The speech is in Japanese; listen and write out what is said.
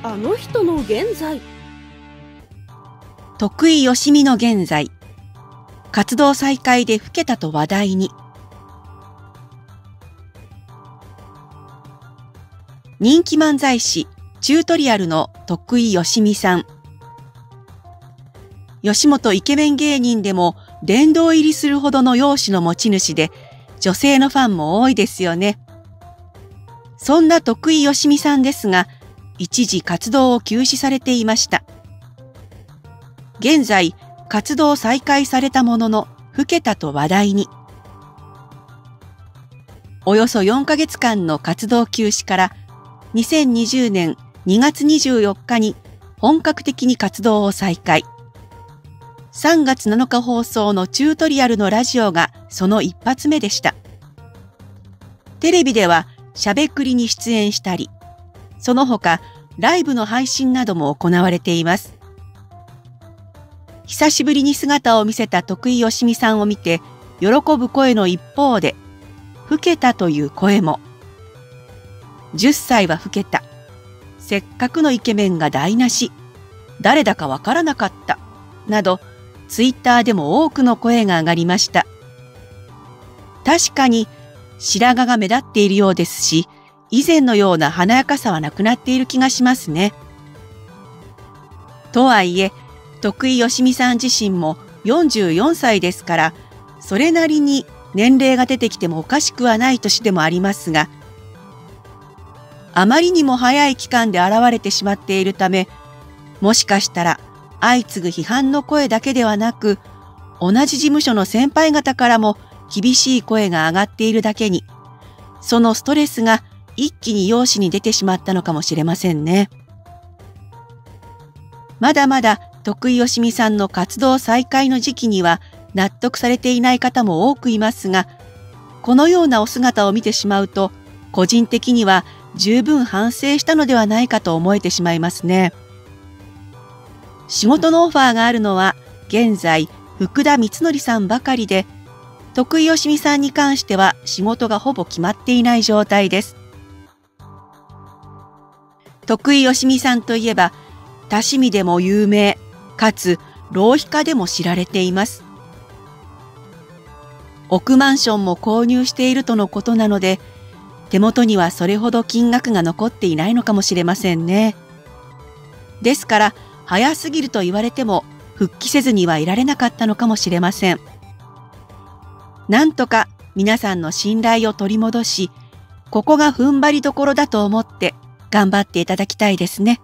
あの人の現在。徳井よしみの現在。活動再開で老けたと話題に。人気漫才師チュートリアルの徳井よしみさん。吉本イケメン芸人でも殿堂入りするほどの容姿の持ち主で女性のファンも多いですよね。そんな徳井よしみさんですが一時活動を休止されていました現在活動再開されたものの老けたと話題におよそ4ヶ月間の活動休止から2020年2月24日に本格的に活動を再開。3月7日放送のチュートリアルのラジオがその一発目でした。テレビではしゃべくりに出演したり、その他ライブの配信なども行われています。久しぶりに姿を見せた徳井よしみさんを見て喜ぶ声の一方で、老けたという声も。10歳は老けた。せっかくのイケメンが台無し。誰だかわからなかった。など、ツイッターでも多くの声が上がりました。確かに白髪が目立っているようですし、以前のような華やかさはなくなっている気がしますね。とはいえ、徳井よしみさん自身も44歳ですから、それなりに年齢が出てきてもおかしくはない年でもありますが、あまりにも早い期間で現れてしまっているため、もしかしたら相次ぐ批判の声だけではなく、同じ事務所の先輩方からも厳しい声が上がっているだけに、そのストレスが一気に容姿に出てしまったのかもしれませんね。まだまだ徳井よしみさんの活動再開の時期には納得されていない方も多くいますが、このようなお姿を見てしまうと、個人的には十分反省したのではないかと思えてしまいますね。仕事のオファーがあるのは現在福田光則さんばかりで、徳井よしみさんに関しては仕事がほぼ決まっていない状態です。徳井よしみさんといえば、多趣味でも有名、かつ浪費家でも知られています。億マンションも購入しているとのことなので、手元にはそれほど金額が残っていないのかもしれませんね。ですから、早すぎると言われても復帰せずにはいられなかったのかもしれません。なんとか皆さんの信頼を取り戻し、ここが踏ん張りどころだと思って頑張っていただきたいですね。